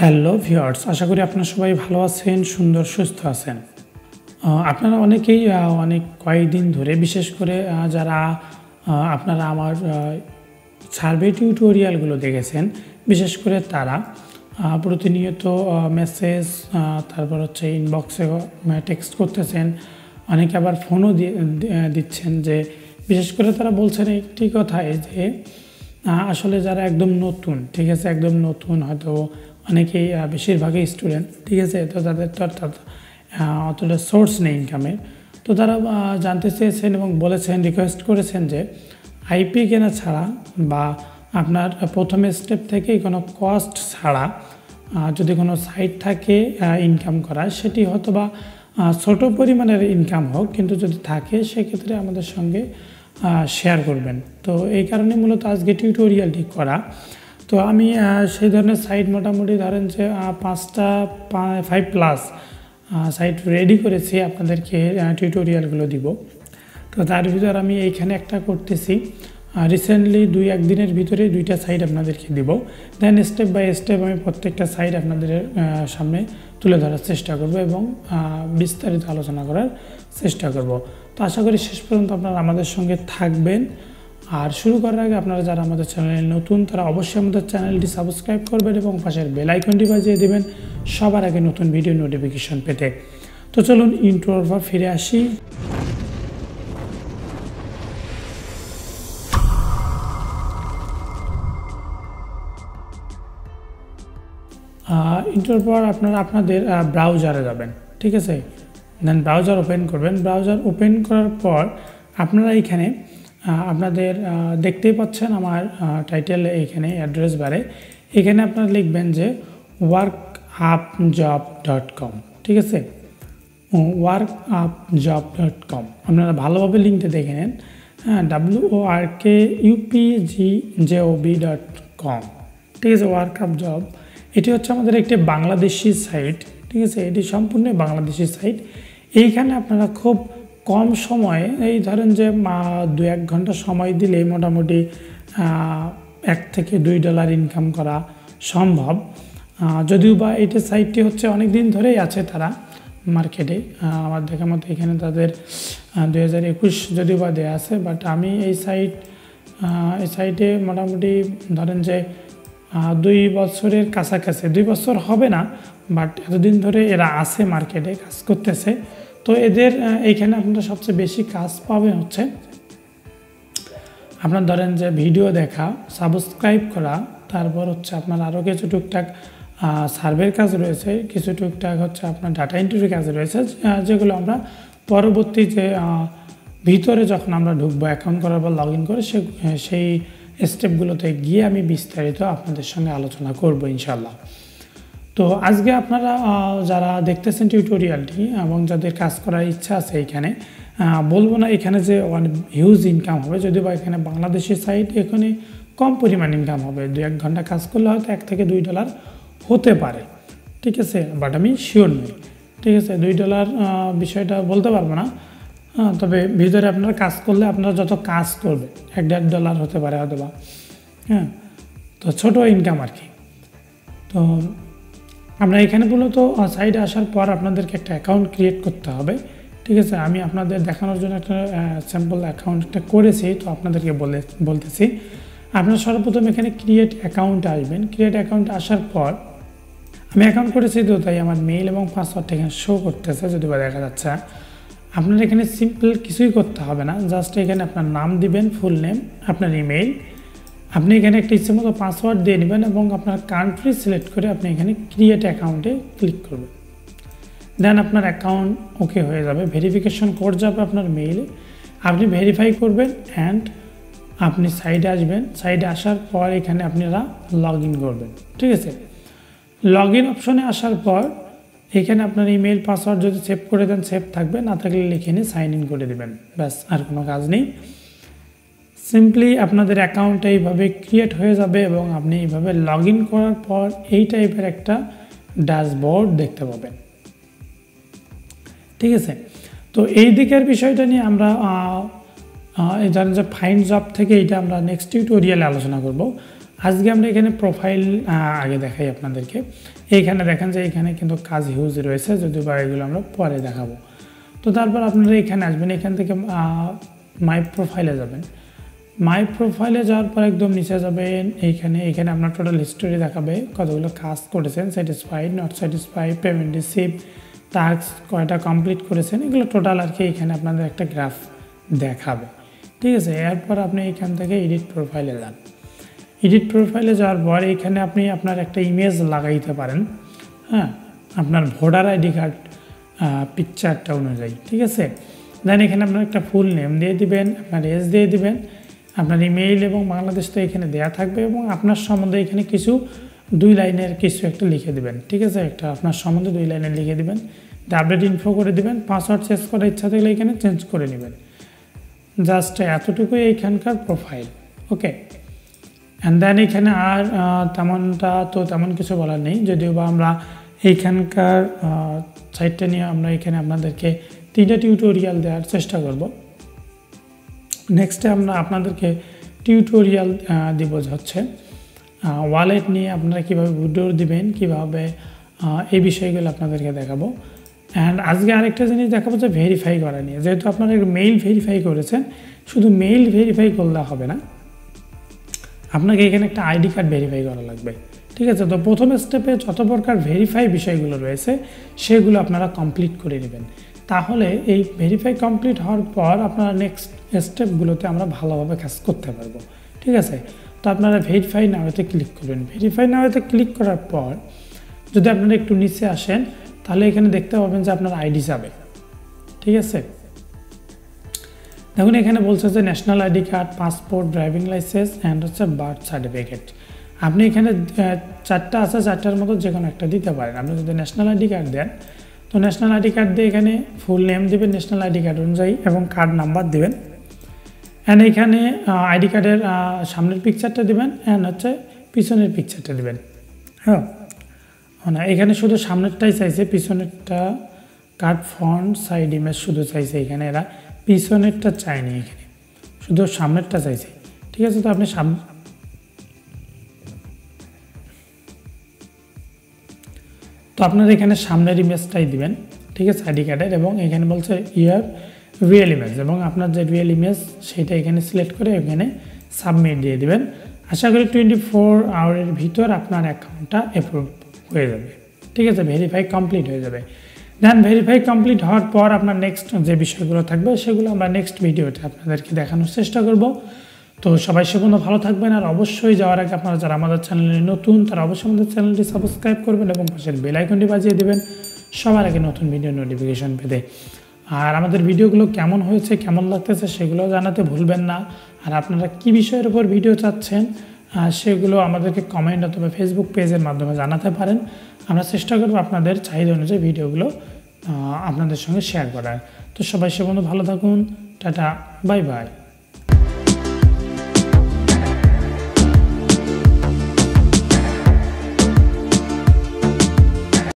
Hello viewers আশা করি আপনারা সবাই ভালো আছেন, সুন্দর, সুস্থ আছেন। আপনারা অনেকেই অনেক কয়েকদিন ধরে, বিশেষ করে যারা আপনারা আমার সার্ভে টিউটোরিয়ালগুলো দেখেছেন, বিশেষ করে তারা প্রতিনিয়ত মেসেজ তারপর হচ্ছে ইনবক্সে টেক্সট করতেছেন। অনেকে আবার ফোনও দিচ্ছেন যে, বিশেষ করে তারা বলছেন একটি কথাই যে আসলে যারা একদম নতুন, ঠিক আছে, একদম নতুন, হয়তো অনেকেই বেশিরভাগই স্টুডেন্ট ঠিক আছে? তো তাদের তো অতটা সোর্স নেই ইনকামের তো তারা জানতে চেয়েছেন এবং বলেছেন রিকোয়েস্ট করেছেন যে আইপি কেনা ছাড়া বা আপনার প্রথম স্টেপ থেকেই কোনো কস্ট ছাড়া যদি কোনো সাইট থাকে ইনকাম করা, সেটি হয়তো বা ছোট পরিমাণের ইনকাম হোক, কিন্তু যদি থাকে, সেক্ষেত্রে আমাদের সঙ্গে শেয়ার করবেন। তো এই কারণে মূলত আজকে টিউটোরিয়ালটি করা। তো আমি সেই ধরনের সাইট মোটামুটি ধরেন যে পাঁচটা ফাইভ প্লাস সাইট রেডি করেছি আপনাদেরকে টিউটোরিয়ালগুলো দিব। তো তার ভিতর আমি এইখানে একটা করতেছি। রিসেন্টলি দুই একদিনের ভিতরে দুইটা সাইড আপনাদেরকে দিব। দেন স্টেপ বাই স্টেপ আমি প্রত্যেকটা সাইড আপনাদের সামনে তুলে ধরার চেষ্টা করব এবং বিস্তারিত আলোচনা করার চেষ্টা করব। তো আশা করি শেষ পর্যন্ত আপনারা আমাদের সঙ্গে থাকবেন। আর শুরু করার আগে আপনারা যারা আমাদের চ্যানেলে নতুন, তারা অবশ্যই আমাদের চ্যানেলটি সাবস্ক্রাইব করবেন এবং পাশের বেল আইকনটি বাজিয়ে দেবেন সবার আগে নতুন ভিডিও নোটিফিকেশন পেতে। তো চলুন ইন্ট্রোর পর ফিরে আসি। ইন্টার পর আপনারা আপনাদের ব্রাউজারে যাবেন, ঠিক আছে? দেন ব্রাউজার ওপেন করবেন। ব্রাউজার ওপেন করার পর আপনারা এখানে আপনাদের দেখতেই পাচ্ছেন আমার টাইটেল এখানে অ্যাড্রেস বারে। এখানে আপনারা লিখবেন যে work up job dot com ঠিক আছে? Work up job dot com আপনারা ভালোভাবে লিঙ্কটা দেখে নেন। হ্যাঁ W O R K UPG J O B dot com ঠিক আছে? ওয়ার্ক আপ জব এটি হচ্ছে আমাদের একটি বাংলাদেশি সাইট ঠিক আছে? এটি সম্পূর্ণ বাংলাদেশি সাইট এইখানে আপনারা খুব কম সময়ে, এই ধরেন যে দু এক ঘণ্টা সময় দিলে মোটামুটি এক থেকে দুই ডলার ইনকাম করা সম্ভব। যদিও বা এইটা সাইটটি হচ্ছে অনেক দিন ধরেই আছে তারা মার্কেটে আমার দেখা মতো এখানে তাদের দুই হাজার একুশ যদিও বা দেওয়া আছে বাট আমি এই সাইট এই সাইটে মোটামুটি ধরেন যে দুই বছরের কাছাকাছি, দুই বছর হবে না বাট এতদিন ধরে এরা আছে মার্কেটে কাজ করতেছে। তো এদের এইখানে আপনারা সবচেয়ে বেশি কাজ পাবেন হচ্ছে আপনার ধরেন যে ভিডিও দেখা, সাবস্ক্রাইব করা, তারপর হচ্ছে আপনার আরও কিছু টুকটাক সার্ভের কাজ রয়েছে, কিছু টুকটাক হচ্ছে আপনার ডাটা এন্ট্রির কাজ রয়েছে যেগুলো আমরা পরবর্তী যে ভিতরে যখন আমরা ঢুকবো অ্যাকাউন্ট করার পর লগ ইন করে সে, সেই স্টেপগুলোতে গিয়ে আমি বিস্তারিত আপনাদের সঙ্গে আলোচনা করব ইনশাল্লাহ তো আজকে আপনারা যারা দেখতেছেন টিউটোরিয়ালটি এবং যাদের কাজ করার ইচ্ছা আছে এখানে বলব না এখানে যে অনেক হিউজ ইনকাম হবে যদিও বা এখানে বাংলাদেশি সাইট এখানে কম পরিমাণ ইনকাম হবে, দু এক ঘণ্টা কাজ করলে হয়তো এক থেকে দুই ডলার হতে পারে, ঠিক আছে? বাট আমি শিওর নই, ঠিক আছে? দুই ডলার বিষয়টা বলতে পারব না তবে ভিতরে আপনারা কাজ করলে আপনারা যত কাজ করবে, এক দেড় ডলার হতে পারে হয়তো বা হ্যাঁ? তো ছোটো ইনকাম আর কি। তো আমরা এখানে মূলত সাইডে আসার পর আপনাদেরকে একটা অ্যাকাউন্ট ক্রিয়েট করতে হবে। ঠিক আছে? আমি আপনাদের দেখানোর জন্য একটা স্যাম্পল অ্যাকাউন্টটা করেছি, তো আপনাদেরকে বলে, বলতেছি। আপনারা সর্বপ্রথম এখানে ক্রিয়েট অ্যাকাউন্ট আসবেন। ক্রিয়েট অ্যাকাউন্ট আসার পর, আমি অ্যাকাউন্ট করেছি তো, তাই আমার মেইল এবং পাসওয়ার্ডটা এখানে শো করতেছে, যদি বা দেখা যাচ্ছে। আপনার এখানে সিম্পল কিছুই করতে হবে না। জাস্ট এখানে আপনার নাম দিবেন ফুল নেম আপনার ইমেইল আপনি এখানে একটা ইচ্ছে মতো পাসওয়ার্ড দিয়ে নেবেন এবং আপনার কান্ট্রি সিলেক্ট করে আপনি এখানে ক্রিয়েট অ্যাকাউন্টে ক্লিক করবেন। দেন আপনার অ্যাকাউন্ট ওকে হয়ে যাবে। ভেরিফিকেশন কোড যাবে আপনার মেইলে আপনি ভেরিফাই করবেন অ্যান্ড আপনি সাইডে আসবেন। সাইডে আসার পর এখানে আপনারা লগ ইন করবেন। ঠিক আছে? লগ ইন অপশনে আসার পর এখানে আপনার ইমেল পাসওয়ার্ড যদি সেভ করে দেন সেভ থাকবে। না থাকলে লিখে নিয়ে সাইন ইন করে দেবেন। ব্যাস, আর কোনো কাজ নেই। সিম্পলি আপনাদের অ্যাকাউন্ট এইভাবে ক্রিয়েট হয়ে যাবে এবং আপনি এইভাবে লগ করার পর এই টাইপের একটা ড্যাশবোর্ড দেখতে পাবেন। ঠিক আছে? তো এই দিকের বিষয়টা নিয়ে আমরা ধরেন যে ফাইন জব থেকে এটা আমরা নেক্সট টিউটোরিয়ালে আলোচনা করব। আজকে আমরা এখানে প্রোফাইল আগে দেখাই আপনাদেরকে। এইখানে দেখেন যে এখানে কিন্তু কাজ হিউজ রয়েছে যদি বা এগুলো আমরা পরে দেখাবো। তো তারপর আপনারা এখানে আসবেন, এখান থেকে মাই প্রোফাইলে যাবেন। মাই প্রোফাইলে যাওয়ার পর একদম নিচে যাবেন এইখানে, এখানে আপনার টোটাল হিস্টোরি দেখাবে, কতগুলো কাজ করেছেন satisfied not satisfied payment receive task কয়টা কমপ্লিট করেছেন, এগুলো টোটাল আর কি এখানে আপনাদের একটা গ্রাফ দেখাবে। ঠিক আছে, এরপর আপনি এখান থেকে এডিট প্রোফাইলে যান। এডিট প্রোফাইলে যাওয়ার পর এখানে আপনি আপনার একটা ইমেজ লাগাইতে পারেন হ্যাঁ? আপনার ভোটার আইডি কার্ড পিকচারটা অনুযায়ী, ঠিক আছে? দেন এখানে আপনার একটা ফুল নেম দিয়ে দিবেন, আপনার এজ দিয়ে দিবেন আপনার ইমেইল এবং বাংলাদেশ তো এখানে দেয়া থাকবে এবং আপনার সম্বন্ধে এখানে কিছু দুই লাইনের কিছু একটা লিখে দিবেন, ঠিক আছে? একটা আপনার সম্বন্ধে দুই লাইনের লিখে দিবেন আপডেট ইনফো করে দিবেন পাসওয়ার্ড চেঞ্জ করার ইচ্ছা থাকলে এখানে চেঞ্জ করে নেবেন। জাস্ট এতটুকুই এইখানকার প্রোফাইল ওকে অ্যান্ড দেন এখানে আর তেমনটা তো তেমন কিছু বলার নেই, যদিও বা আমরা এইখানকার সাইটটা নিয়ে আমরা এখানে আপনাদেরকে তিনটা টিউটোরিয়াল দেওয়ার চেষ্টা করব। নেক্সটে আমরা আপনাদেরকে টিউটোরিয়াল দিব হচ্ছে। ওয়ালেট নিয়ে আপনারা কীভাবে উইড্রো দিবেন, কীভাবে এই বিষয়গুলো আপনাদেরকে দেখাবো। অ্যান্ড আজকে আরেকটা জিনিস দেখাবো যে ভেরিফাই করা নিয়ে। যেহেতু আপনারা মেইল ভেরিফাই করেছেন, শুধু মেইল ভেরিফাই করলে হবে না। আপনাকে এখানে একটা আইডি কার্ড ভেরিফাই করা লাগবে। ঠিক আছে? তো প্রথম স্টেপে যত প্রকার ভেরিফাই বিষয়গুলো রয়েছে, সেগুলো আপনারা কমপ্লিট করে নেবেন। তাহলে এই ভেরিফাই কমপ্লিট হওয়ার পর আপনারা নেক্সট স্টেপগুলোতে আমরা ভালোভাবে কাজ করতে পারব। ঠিক আছে? তো আপনারা ভেরিফাই নাওতে ক্লিক করবেন। ভেরিফাই নাওতে ক্লিক করার পর যদি আপনারা একটু নিচে আসেন, তাহলে এখানে দেখতে পাবেন যে আপনার আইডি যাবে। ঠিক আছে? দেখুন, এখানে বলছে যে national ID card passport driving licence and হচ্ছে বার্থ সার্টিফিকেট আপনি এখানে চারটা আছে, চারটার মতো যে কোনো একটা দিতে পারেন। আপনি যদি ন্যাশনাল আইডি কার্ড দেন তো ন্যাশনাল আইডি কার্ড দিয়ে এখানে ফুল নেম দেবেন ন্যাশনাল আইডি কার্ড অনুযায়ী, এবং কার্ড নাম্বার দেবেন। অ্যান্ড এখানে আইডি কার্ডের সামনের পিকচারটা দেবেন অ্যান্ড হচ্ছে পিছনের পিকচারটা দেবেন। হ্যাঁ? না, এখানে শুধু সামনেরটাই চাইছে, পিছনেরটা কার্ড ফ্রন্ট সাইড ইমেজ শুধু চাইছে এখানে, এরা পিছনেরটা চায়নি এখানে। শুধু সামনেরটা চাইছে। ঠিক আছে, তো আপনি সামনে তো আপনার এখানে সামনের ইমেজটাই দিবেন, ঠিক আছে আইডি কার্ডের এবং এখানে বলছে ইয়ার রিয়েল ইমেজ এবং আপনার যে রিয়েল ইমেজ সেটা এখানে সিলেক্ট করে এখানে সাবমিট দিয়ে দিবেন। আশা করি টোয়েন্টি ফোর আওয়ারের ভিতর আপনার অ্যাকাউন্টটা অ্যাপ্রুভ হয়ে যাবে, ঠিক আছে ভেরিফাই কমপ্লিট হয়ে যাবে। দেন ভেরিফাই কমপ্লিট হওয়ার পর আপনার নেক্সট যে বিষয়গুলো থাকবে, সেগুলো আমরা নেক্সট ভিডিওতে আপনাদেরকে দেখানোর চেষ্টা করব। তো সবাই সে ভালো থাকবেন আর অবশ্যই যাওয়ার আগে আপনারা যারা আমাদের চ্যানেলে নতুন, তারা অবশ্যই আমাদের চ্যানেলটি সাবস্ক্রাইব করবেন এবং পাশের বেলাইকনটি বাজিয়ে দেবেন সবার আগে নতুন ভিডিও নোটিফিকেশান পেতে। আর আমাদের ভিডিওগুলো কেমন হয়েছে, কেমন লাগতেছে সেগুলো জানাতে ভুলবেন না। আর আপনারা কি বিষয়ের উপর ভিডিও চাচ্ছেন সেগুলো আমাদেরকে কমেন্ট অথবা ফেসবুক পেজের মাধ্যমে জানাতে পারেন। আমরা চেষ্টা করব আপনাদের চাহিদা অনুযায়ী ভিডিওগুলো আপনাদের সঙ্গে শেয়ার করার। তো সবাই সে বন্ধু ভালো থাকুন, টাটা বাই বাই